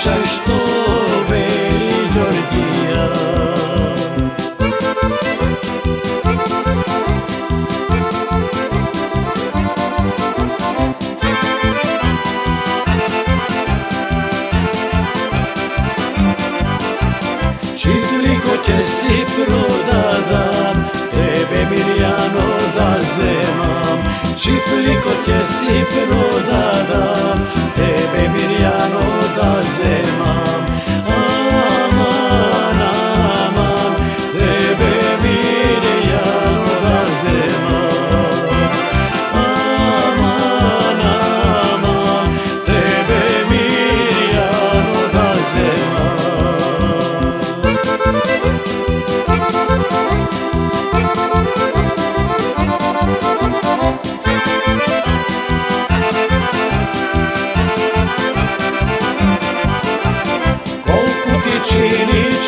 slušaj što veli Ljordija Čitliko će si prodadam, tebe Mirjano da zemam. Čitliko će si prodadam, tebe Mirjano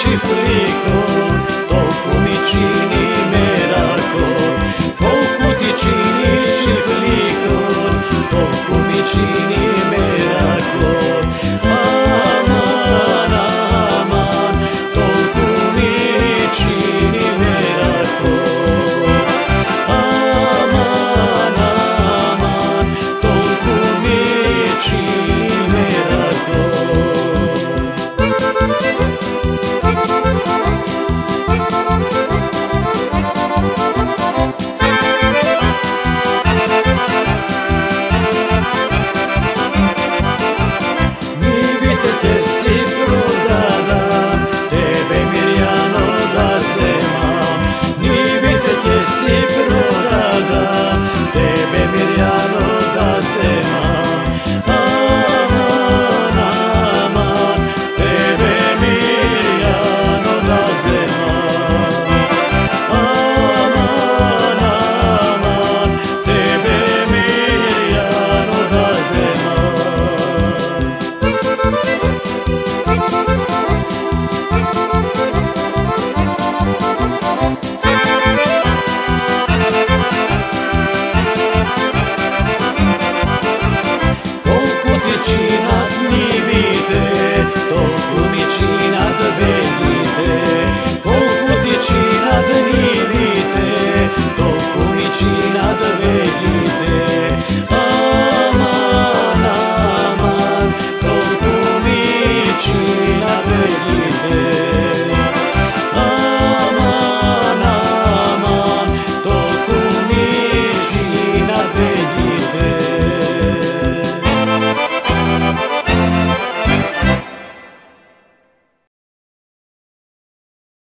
chifre